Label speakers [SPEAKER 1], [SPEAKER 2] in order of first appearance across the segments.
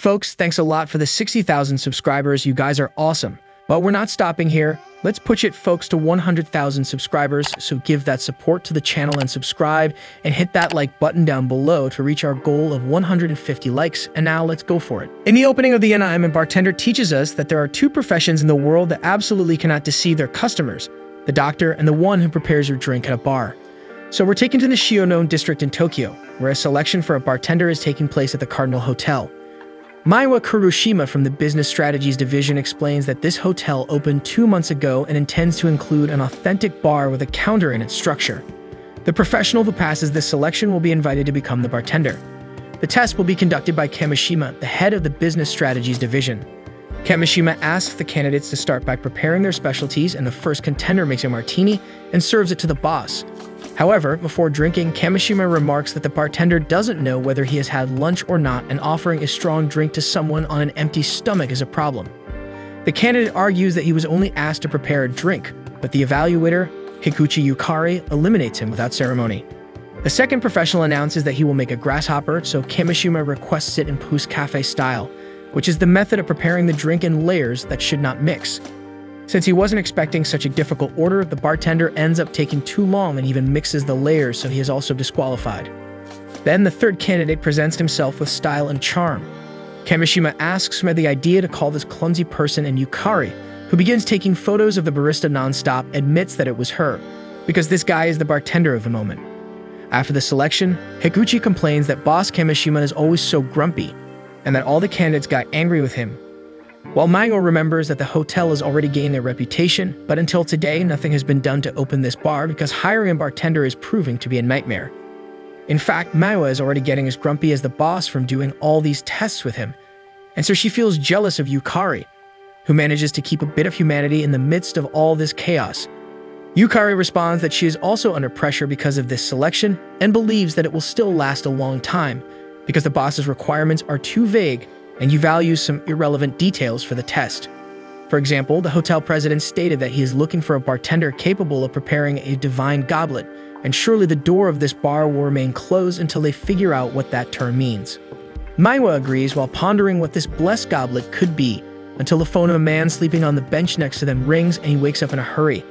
[SPEAKER 1] Folks, thanks a lot for the 60,000 subscribers. You guys are awesome. But we're not stopping here. Let's push it, folks, to 100,000 subscribers. So give that support to the channel and subscribe and hit that like button down below to reach our goal of 150 likes. And now let's go for it. In the opening of the Enaimen Bartender teaches us that there are two professions in the world that absolutely cannot deceive their customers, the doctor and the one who prepares your drink at a bar. So we're taken to the Shionon district in Tokyo, where a selection for a bartender is taking place at the Cardinal Hotel. Maiwa Kurushima from the Business Strategies Division explains that this hotel opened two months ago and intends to include an authentic bar with a counter in its structure. The professional who passes this selection will be invited to become the bartender. The test will be conducted by Kamishima, the head of the Business Strategies Division. Kamishima asks the candidates to start by preparing their specialties, and the first contender makes a martini and serves it to the boss. However, before drinking, Kamishima remarks that the bartender doesn't know whether he has had lunch or not, and offering a strong drink to someone on an empty stomach is a problem. The candidate argues that he was only asked to prepare a drink, but the evaluator, Higuchi Yukari, eliminates him without ceremony. The second professional announces that he will make a grasshopper, so Kamishima requests it in Pousse Cafe style, which is the method of preparing the drink in layers that should not mix. Since he wasn't expecting such a difficult order, the bartender ends up taking too long and even mixes the layers, so he is also disqualified. Then the third candidate presents himself with style and charm. Kamishima asks him the idea to call this clumsy person and Yukari, who begins taking photos of the barista nonstop, admits that it was her, because this guy is the bartender of the moment. After the selection, Higuchi complains that boss Kamishima is always so grumpy, and that all the candidates got angry with him while Mango remembers that the hotel has already gained their reputation, but until today, nothing has been done to open this bar because hiring a bartender is proving to be a nightmare. In fact, Maiwa is already getting as grumpy as the boss from doing all these tests with him, and so she feels jealous of Yukari, who manages to keep a bit of humanity in the midst of all this chaos. Yukari responds that she is also under pressure because of this selection and believes that it will still last a long time because the boss's requirements are too vague and you value some irrelevant details for the test. For example, the hotel president stated that he is looking for a bartender capable of preparing a divine goblet, and surely the door of this bar will remain closed until they figure out what that term means. Maiwa agrees while pondering what this blessed goblet could be, until the phone of a man sleeping on the bench next to them rings and he wakes up in a hurry.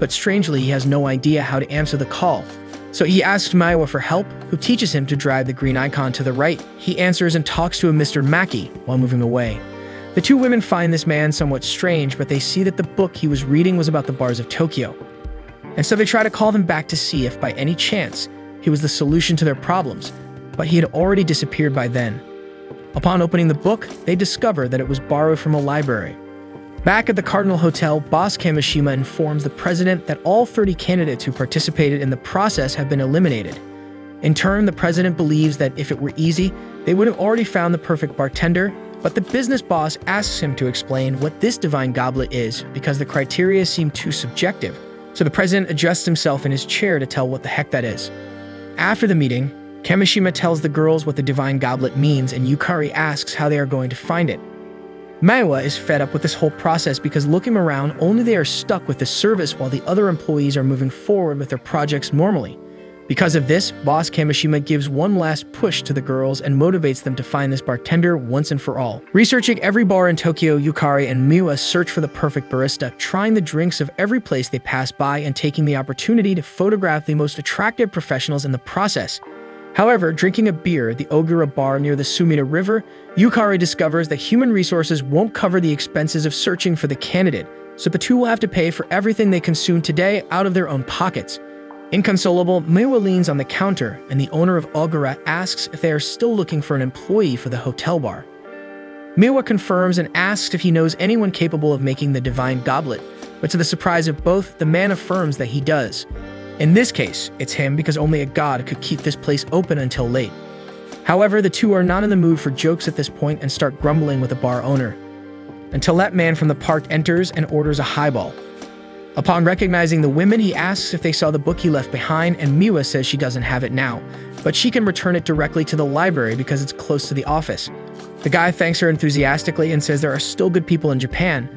[SPEAKER 1] But strangely, he has no idea how to answer the call, so he asks Maiwa for help, who teaches him to drive the green icon to the right. He answers and talks to a Mr. Mackey while moving away. The two women find this man somewhat strange, but they see that the book he was reading was about the bars of Tokyo. And so they try to call him back to see if, by any chance, he was the solution to their problems, but he had already disappeared by then. Upon opening the book, they discover that it was borrowed from a library. Back at the Cardinal Hotel, Boss Kamishima informs the president that all 30 candidates who participated in the process have been eliminated. In turn, the president believes that if it were easy, they would have already found the perfect bartender, but the business boss asks him to explain what this divine goblet is because the criteria seem too subjective. So the president adjusts himself in his chair to tell what the heck that is. After the meeting, Kamishima tells the girls what the divine goblet means and Yukari asks how they are going to find it. Maiwa is fed up with this whole process because looking around, only they are stuck with the service while the other employees are moving forward with their projects normally. Because of this, Boss Kamishima gives one last push to the girls and motivates them to find this bartender once and for all. Researching every bar in Tokyo, Yukari and Miwa search for the perfect barista, trying the drinks of every place they pass by and taking the opportunity to photograph the most attractive professionals in the process. However, drinking a beer at the Ogura bar near the Sumida River, Yukari discovers that human resources won't cover the expenses of searching for the candidate, so the two will have to pay for everything they consume today out of their own pockets. Inconsolable, Miwa leans on the counter, and the owner of Ogura asks if they are still looking for an employee for the hotel bar. Miwa confirms and asks if he knows anyone capable of making the divine goblet, but to the surprise of both, the man affirms that he does. In this case, it's him because only a god could keep this place open until late. However, the two are not in the mood for jokes at this point and start grumbling with the bar owner. Until that man from the park enters and orders a highball. Upon recognizing the women, he asks if they saw the book he left behind, and Miwa says she doesn't have it now, but she can return it directly to the library because it's close to the office. The guy thanks her enthusiastically and says there are still good people in Japan,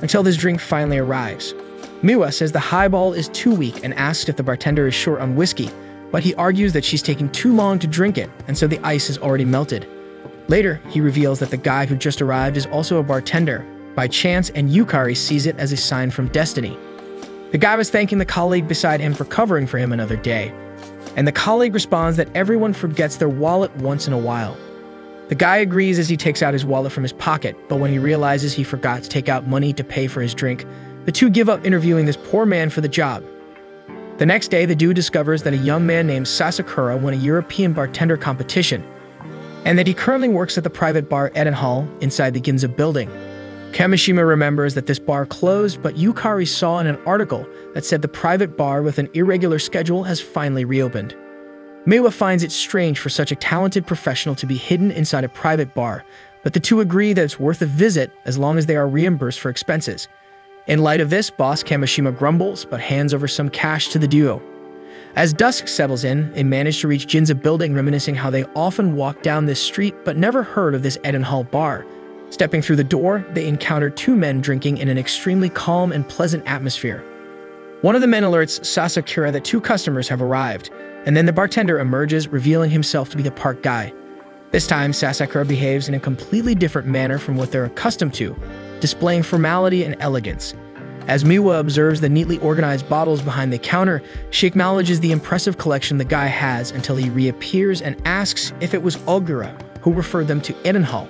[SPEAKER 1] until this drink finally arrives. Miwa says the highball is too weak and asks if the bartender is short on whiskey, but he argues that she's taking too long to drink it, and so the ice is already melted. Later, he reveals that the guy who just arrived is also a bartender, by chance, and Yukari sees it as a sign from destiny. The guy was thanking the colleague beside him for covering for him another day, and the colleague responds that everyone forgets their wallet once in a while. The guy agrees as he takes out his wallet from his pocket, but when he realizes he forgot to take out money to pay for his drink, the two give up interviewing this poor man for the job. The next day, the duo discovers that a young man named Sasakura won a European bartender competition, and that he currently works at the private bar Edenhall inside the Ginza building. Kamishima remembers that this bar closed, but Yukari saw in an article that said the private bar with an irregular schedule has finally reopened. Meiwa finds it strange for such a talented professional to be hidden inside a private bar, but the two agree that it's worth a visit as long as they are reimbursed for expenses. In light of this, boss Kamishima grumbles but hands over some cash to the duo. As dusk settles in, they manage to reach Ginza building reminiscing how they often walk down this street but never heard of this Edenhall bar. Stepping through the door, they encounter two men drinking in an extremely calm and pleasant atmosphere. One of the men alerts Sasakura that two customers have arrived, and then the bartender emerges, revealing himself to be the park guy. This time, Sasakura behaves in a completely different manner from what they're accustomed to, displaying formality and elegance. As Miwa observes the neatly organized bottles behind the counter, she acknowledges the impressive collection the guy has until he reappears and asks if it was Ogura who referred them to Edenhall.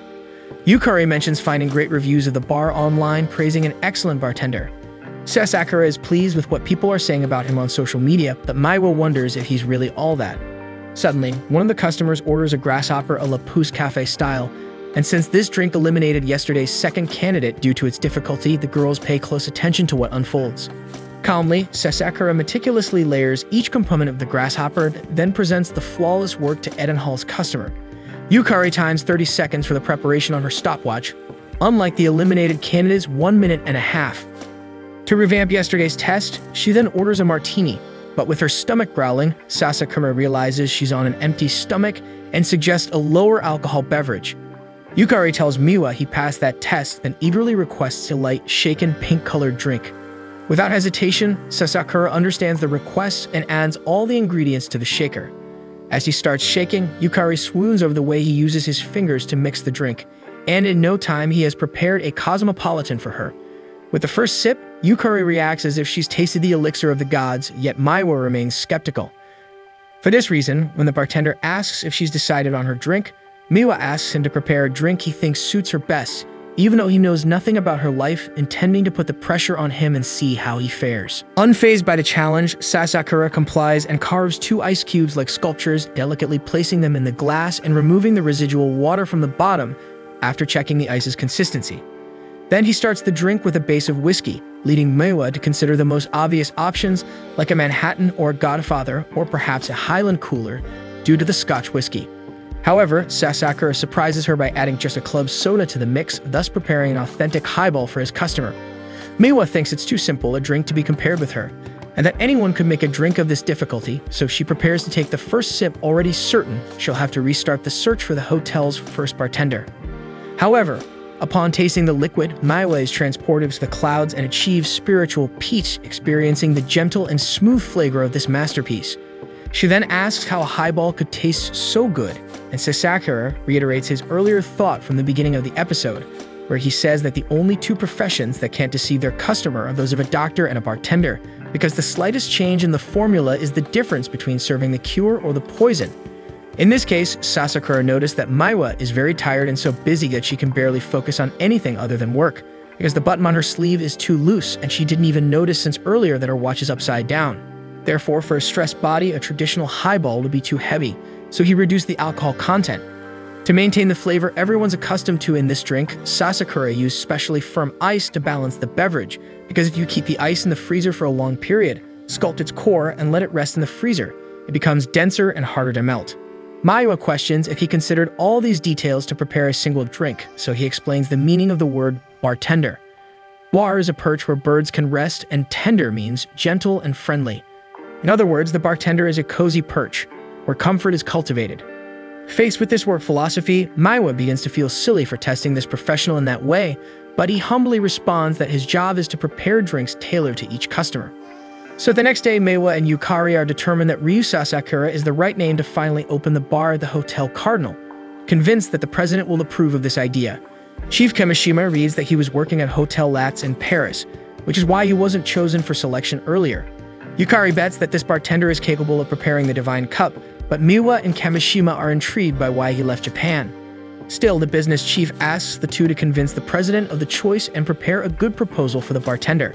[SPEAKER 1] Yukari mentions finding great reviews of the bar online, praising an excellent bartender. Sasakura is pleased with what people are saying about him on social media, but Maiwa wonders if he's really all that. Suddenly, one of the customers orders a grasshopper a La Pousse Cafe style, and since this drink eliminated yesterday's second candidate due to its difficulty, the girls pay close attention to what unfolds. Calmly, Sasakura meticulously layers each component of the grasshopper, then presents the flawless work to Edenhall's customer. Yukari times 30 seconds for the preparation on her stopwatch, unlike the eliminated candidate's 1 minute and a half. To revamp yesterday's test, she then orders a martini, but with her stomach growling, Sasakura realizes she's on an empty stomach and suggests a lower alcohol beverage. Yukari tells Miwa he passed that test, then eagerly requests a light, shaken, pink-colored drink. Without hesitation, Sasakura understands the request and adds all the ingredients to the shaker. As he starts shaking, Yukari swoons over the way he uses his fingers to mix the drink, and in no time he has prepared a cosmopolitan for her. With the first sip, Yukari reacts as if she's tasted the elixir of the gods, yet Maiwa remains skeptical. For this reason, when the bartender asks if she's decided on her drink, Miwa asks him to prepare a drink he thinks suits her best, even though he knows nothing about her life, intending to put the pressure on him and see how he fares. Unfazed by the challenge, Sasakura complies and carves two ice cubes like sculptures, delicately placing them in the glass and removing the residual water from the bottom after checking the ice's consistency. Then he starts the drink with a base of whiskey, leading Mewa to consider the most obvious options like a Manhattan or Godfather or perhaps a Highland cooler due to the Scotch whiskey. However, Sasakura surprises her by adding just a club soda to the mix, thus preparing an authentic highball for his customer. Miwa thinks it's too simple a drink to be compared with her, and that anyone could make a drink of this difficulty, so she prepares to take the first sip already certain she'll have to restart the search for the hotel's first bartender. However, upon tasting the liquid, Maiwa is transported to the clouds and achieves spiritual peace, experiencing the gentle and smooth flavor of this masterpiece. She then asks how a highball could taste so good, and Sasakura reiterates his earlier thought from the beginning of the episode, where he says that the only two professions that can't deceive their customer are those of a doctor and a bartender, because the slightest change in the formula is the difference between serving the cure or the poison. In this case, Sasakura noticed that Maiwa is very tired and so busy that she can barely focus on anything other than work, because the button on her sleeve is too loose and she didn't even notice since earlier that her watch is upside down. Therefore, for a stressed body, a traditional highball would be too heavy, so he reduced the alcohol content. To maintain the flavor everyone's accustomed to in this drink, Sasakura used specially firm ice to balance the beverage, because if you keep the ice in the freezer for a long period, sculpt its core, and let it rest in the freezer, it becomes denser and harder to melt. Maiwa questions if he considered all these details to prepare a single drink, so he explains the meaning of the word bartender. Bar is a perch where birds can rest, and tender means gentle and friendly. In other words, the bartender is a cozy perch, where comfort is cultivated. Faced with this work philosophy, Maiwa begins to feel silly for testing this professional in that way, but he humbly responds that his job is to prepare drinks tailored to each customer. So the next day, Meiwa and Yukari are determined that Ryu Sasakura is the right name to finally open the bar at the Hotel Cardinal. convinced that the president will approve of this idea. Chief Kimishima reads that he was working at Hotel Latz in Paris, which is why he wasn't chosen for selection earlier. Yukari bets that this bartender is capable of preparing the divine cup, but Miwa and Kimishima are intrigued by why he left Japan. Still, the business chief asks the two to convince the president of the choice and prepare a good proposal for the bartender.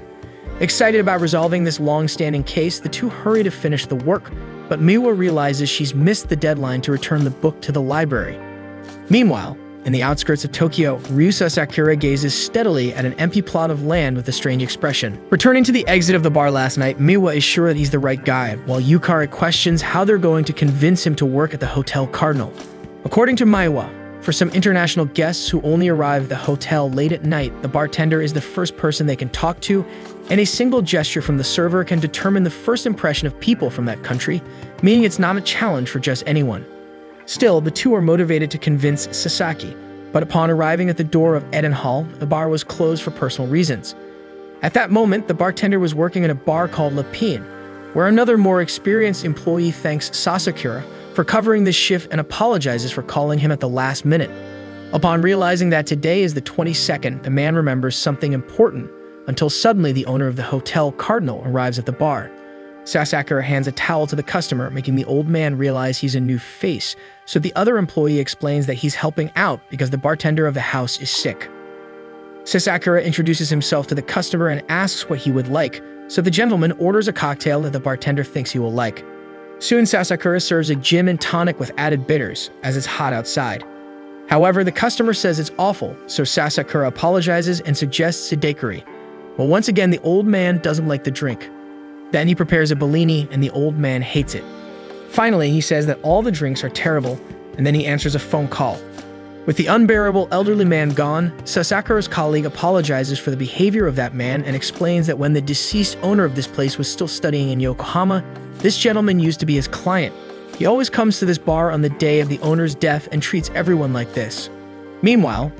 [SPEAKER 1] Excited about resolving this long-standing case, the two hurry to finish the work, but Miwa realizes she's missed the deadline to return the book to the library. Meanwhile, in the outskirts of Tokyo, Ryu Sasakura gazes steadily at an empty plot of land with a strange expression. Returning to the exit of the bar last night, Miwa is sure that he's the right guy, while Yukari questions how they're going to convince him to work at the Hotel Cardinal. According to Maiwa, for some international guests who only arrive at the hotel late at night, the bartender is the first person they can talk to, and a single gesture from the server can determine the first impression of people from that country, meaning it's not a challenge for just anyone. Still, the two are motivated to convince Sasaki, but upon arriving at the door of Eden Hall, the bar was closed for personal reasons. At that moment, the bartender was working in a bar called Lapine, where another more experienced employee thanks Sasakura for covering this shift and apologizes for calling him at the last minute. Upon realizing that today is the 22nd, the man remembers something important until suddenly the owner of the Hotel Cardinal arrives at the bar. Sasakura hands a towel to the customer, making the old man realize he's a new face, so the other employee explains that he's helping out because the bartender of the house is sick. Sasakura introduces himself to the customer and asks what he would like, so the gentleman orders a cocktail that the bartender thinks he will like. Soon Sasakura serves a gin and tonic with added bitters, as it's hot outside. However, the customer says it's awful, so Sasakura apologizes and suggests a daiquiri. But once again, the old man doesn't like the drink. Then he prepares a Bellini, and the old man hates it. Finally, he says that all the drinks are terrible, and then he answers a phone call. With the unbearable elderly man gone, Sasakura's colleague apologizes for the behavior of that man and explains that when the deceased owner of this place was still studying in Yokohama, this gentleman used to be his client. He always comes to this bar on the day of the owner's death and treats everyone like this. Meanwhile,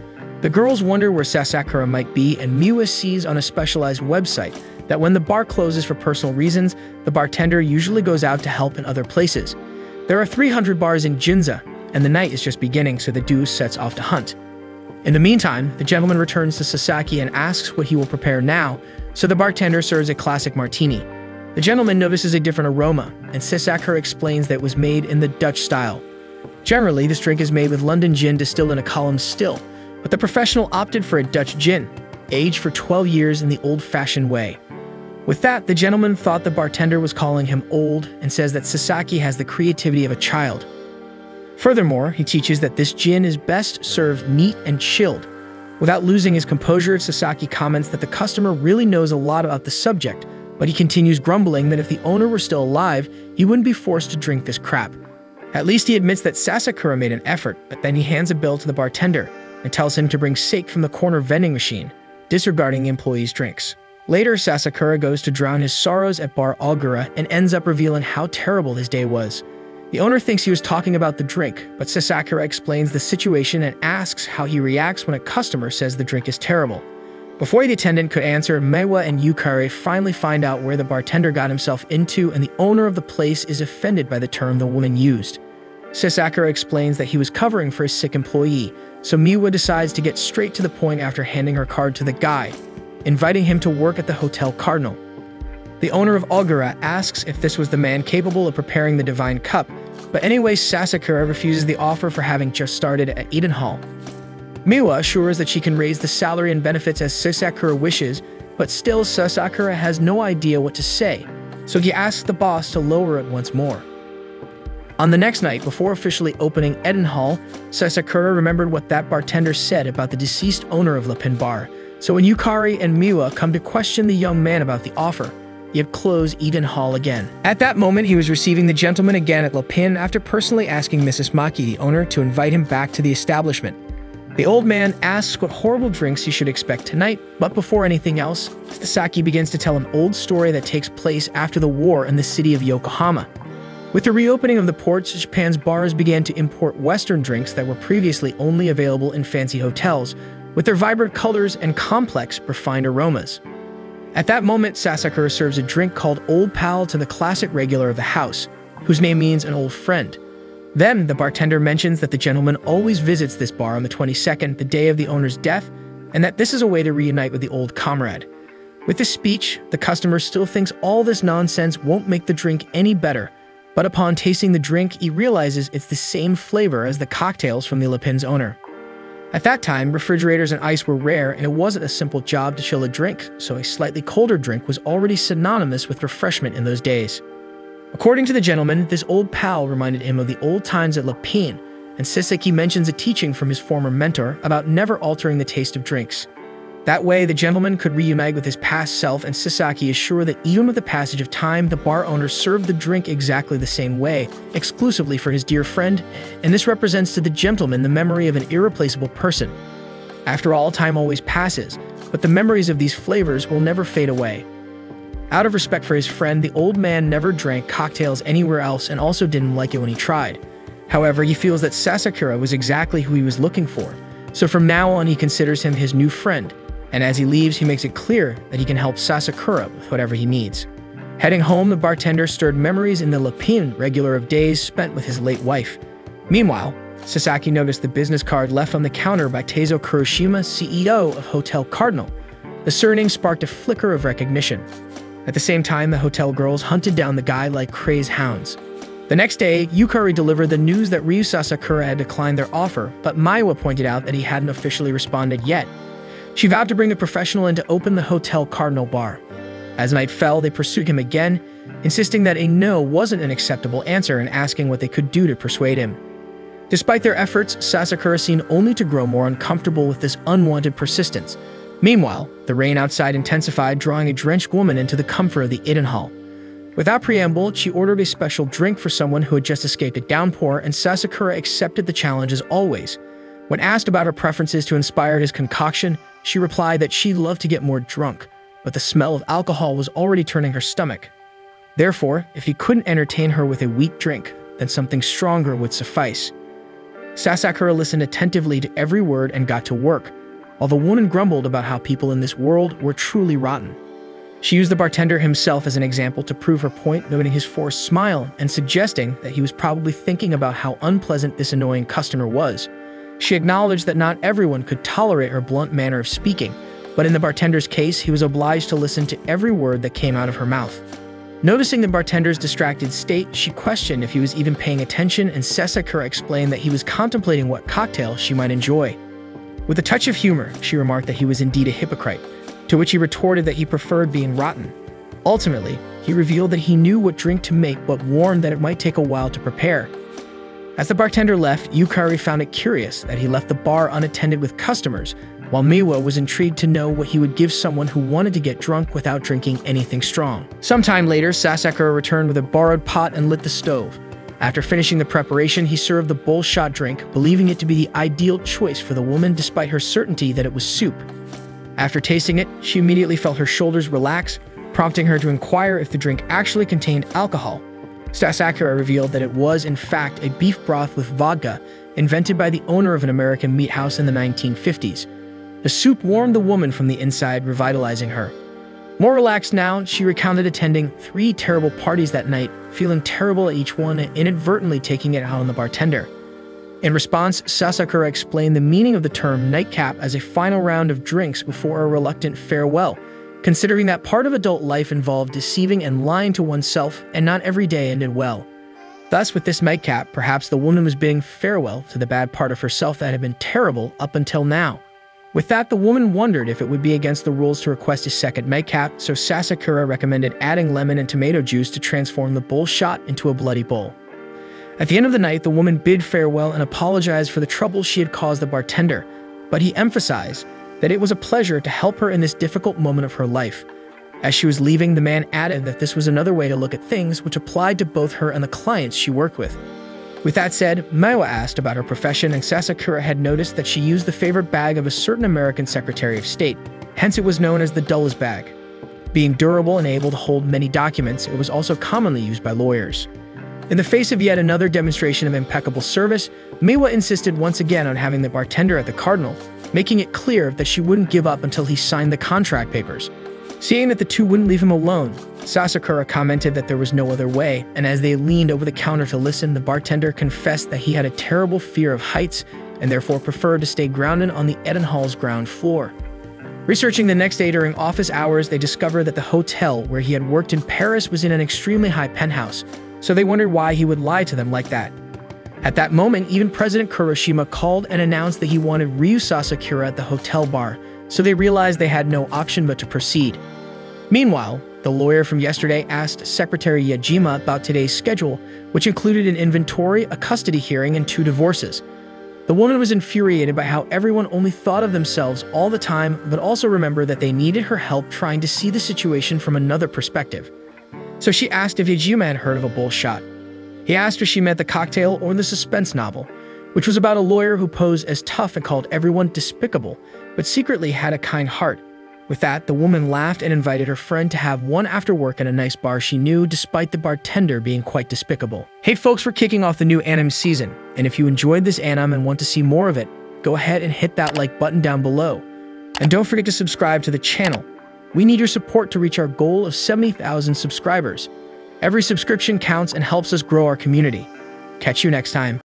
[SPEAKER 1] the girls wonder where Sasakura might be, and Miwa sees on a specialized website that when the bar closes for personal reasons, the bartender usually goes out to help in other places. There are 300 bars in Ginza, and the night is just beginning, so the duo sets off to hunt. In the meantime, the gentleman returns to Sasaki and asks what he will prepare now, so the bartender serves a classic martini. The gentleman notices a different aroma, and Sasakura explains that it was made in the Dutch style. Generally, this drink is made with London gin distilled in a column still, but the professional opted for a Dutch gin, aged for 12 years in the old-fashioned way. With that, the gentleman thought the bartender was calling him old and says that Sasaki has the creativity of a child. Furthermore, he teaches that this gin is best served neat and chilled. Without losing his composure, Sasaki comments that the customer really knows a lot about the subject, but he continues grumbling that if the owner were still alive, he wouldn't be forced to drink this crap. At least he admits that Sasakura made an effort, but then he hands a bill to the bartender and tells him to bring sake from the corner vending machine, disregarding the employee's drinks. Later, Sasakura goes to drown his sorrows at Bar Ogura and ends up revealing how terrible his day was. The owner thinks he was talking about the drink, but Sasakura explains the situation and asks how he reacts when a customer says the drink is terrible. Before the attendant could answer, Mewa and Yukari finally find out where the bartender got himself into, and the owner of the place is offended by the term the woman used. Sasakura explains that he was covering for a sick employee, so Miwa decides to get straight to the point after handing her card to the guy, inviting him to work at the Hotel Cardinal. The owner of Ogura asks if this was the man capable of preparing the Divine Cup, but anyway, Sasakura refuses the offer for having just started at Eden Hall. Miwa assures that she can raise the salary and benefits as Sasakura wishes, but still Sasakura has no idea what to say, so he asks the boss to lower it once more. On the next night, before officially opening Eden Hall, Sasakura remembered what that bartender said about the deceased owner of Lapin Bar, so when Yukari and Miwa come to question the young man about the offer, had closed Eden Hall again. At that moment, he was receiving the gentleman again at Lapin after personally asking Mrs. Maki, the owner, to invite him back to the establishment. The old man asks what horrible drinks he should expect tonight, but before anything else, Sasaki begins to tell an old story that takes place after the war in the city of Yokohama. With the reopening of the ports, Japan's bars began to import Western drinks that were previously only available in fancy hotels, with their vibrant colors and complex, refined aromas. At that moment, Sasakura serves a drink called Old Pal to the classic regular of the house, whose name means an old friend. Then, the bartender mentions that the gentleman always visits this bar on the 22nd, the day of the owner's death, and that this is a way to reunite with the old comrade. With this speech, the customer still thinks all this nonsense won't make the drink any better, but upon tasting the drink, he realizes it's the same flavor as the cocktails from the Le Pin's owner. At that time, refrigerators and ice were rare, and it wasn't a simple job to chill a drink, so a slightly colder drink was already synonymous with refreshment in those days. According to the gentleman, this old pal reminded him of the old times at Le Pin, and Sasaki mentions a teaching from his former mentor about never altering the taste of drinks. That way, the gentleman could reunite with his past self, and Sasaki is sure that even with the passage of time, the bar owner served the drink exactly the same way, exclusively for his dear friend, and this represents to the gentleman the memory of an irreplaceable person. After all, time always passes, but the memories of these flavors will never fade away. Out of respect for his friend, the old man never drank cocktails anywhere else and also didn't like it when he tried. However, he feels that Sasakura was exactly who he was looking for, so from now on he considers him his new friend, and as he leaves, he makes it clear that he can help Sasakura with whatever he needs. Heading home, the bartender stirred memories in the Le Pin regular of days spent with his late wife. Meanwhile, Sasaki noticed the business card left on the counter by Teizo Kuroshima, CEO of Hotel Cardinal. The surname sparked a flicker of recognition. At the same time, the hotel girls hunted down the guy like crazed hounds. The next day, Yukari delivered the news that Ryu Sasakura had declined their offer, but Maiwa pointed out that he hadn't officially responded yet, she vowed to bring the professional in to open the Hotel Cardinal bar. As night fell, they pursued him again, insisting that a no wasn't an acceptable answer and asking what they could do to persuade him. Despite their efforts, Sasakura seemed only to grow more uncomfortable with this unwanted persistence. Meanwhile, the rain outside intensified, drawing a drenched woman into the comfort of the Eden Hall. Without preamble, she ordered a special drink for someone who had just escaped a downpour, and Sasakura accepted the challenge as always. When asked about her preferences to inspire his concoction, she replied that she loved to get more drunk, but the smell of alcohol was already turning her stomach. Therefore, if he couldn't entertain her with a weak drink, then something stronger would suffice. Sasakura listened attentively to every word and got to work, while the woman grumbled about how people in this world were truly rotten. She used the bartender himself as an example to prove her point, noting his forced smile and suggesting that he was probably thinking about how unpleasant this annoying customer was. She acknowledged that not everyone could tolerate her blunt manner of speaking, but in the bartender's case, he was obliged to listen to every word that came out of her mouth. Noticing the bartender's distracted state, she questioned if he was even paying attention, and Sasakura explained that he was contemplating what cocktail she might enjoy. With a touch of humor, she remarked that he was indeed a hypocrite, to which he retorted that he preferred being rotten. Ultimately, he revealed that he knew what drink to make but warned that it might take a while to prepare, as the bartender left, Yukari found it curious that he left the bar unattended with customers, while Miwa was intrigued to know what he would give someone who wanted to get drunk without drinking anything strong. Sometime later, Sasakura returned with a borrowed pot and lit the stove. After finishing the preparation, he served the bullshot drink, believing it to be the ideal choice for the woman despite her certainty that it was soup. After tasting it, she immediately felt her shoulders relax, prompting her to inquire if the drink actually contained alcohol, Sasakura revealed that it was, in fact, a beef broth with vodka invented by the owner of an American meat house in the 1950s. The soup warmed the woman from the inside, revitalizing her. More relaxed now, she recounted attending three terrible parties that night, feeling terrible at each one and inadvertently taking it out on the bartender. In response, Sasakura explained the meaning of the term nightcap as a final round of drinks before a reluctant farewell, considering that part of adult life involved deceiving and lying to oneself, and not every day ended well. Thus, with this nightcap, perhaps the woman was bidding farewell to the bad part of herself that had been terrible up until now. With that, the woman wondered if it would be against the rules to request a second nightcap, so Sasakura recommended adding lemon and tomato juice to transform the bull shot into a bloody bull. At the end of the night, the woman bid farewell and apologized for the trouble she had caused the bartender, but he emphasized that it was a pleasure to help her in this difficult moment of her life. As she was leaving, the man added that this was another way to look at things which applied to both her and the clients she worked with. With that said, Maiwa asked about her profession, and Sasakura had noticed that she used the favorite bag of a certain American Secretary of State, hence it was known as the Dulles bag. Being durable and able to hold many documents, it was also commonly used by lawyers. In the face of yet another demonstration of impeccable service, Miwa insisted once again on having the bartender at the Cardinal making it clear that she wouldn't give up until he signed the contract papers. Seeing that the two wouldn't leave him alone, Sasakura commented that there was no other way, and as they leaned over the counter to listen, the bartender confessed that he had a terrible fear of heights and therefore preferred to stay grounded on the Edenhall's ground floor. Researching the next day during office hours, they discovered that the hotel where he had worked in Paris was in an extremely high penthouse, so they wondered why he would lie to them like that. At that moment, even President Kuroshima called and announced that he wanted Ryu Sasakura at the hotel bar, so they realized they had no option but to proceed. Meanwhile, the lawyer from yesterday asked Secretary Yajima about today's schedule, which included an inventory, a custody hearing, and two divorces. The woman was infuriated by how everyone only thought of themselves all the time, but also remembered that they needed her help trying to see the situation from another perspective. So she asked if Yajima had heard of a bull shot. He asked if she meant the cocktail or the suspense novel, which was about a lawyer who posed as tough and called everyone despicable, but secretly had a kind heart. With that, the woman laughed and invited her friend to have one after work at a nice bar she knew, despite the bartender being quite despicable. Hey folks, we're kicking off the new anime season, and if you enjoyed this anime and want to see more of it, go ahead and hit that like button down below. And don't forget to subscribe to the channel. We need your support to reach our goal of 70,000 subscribers. Every subscription counts and helps us grow our community. Catch you next time.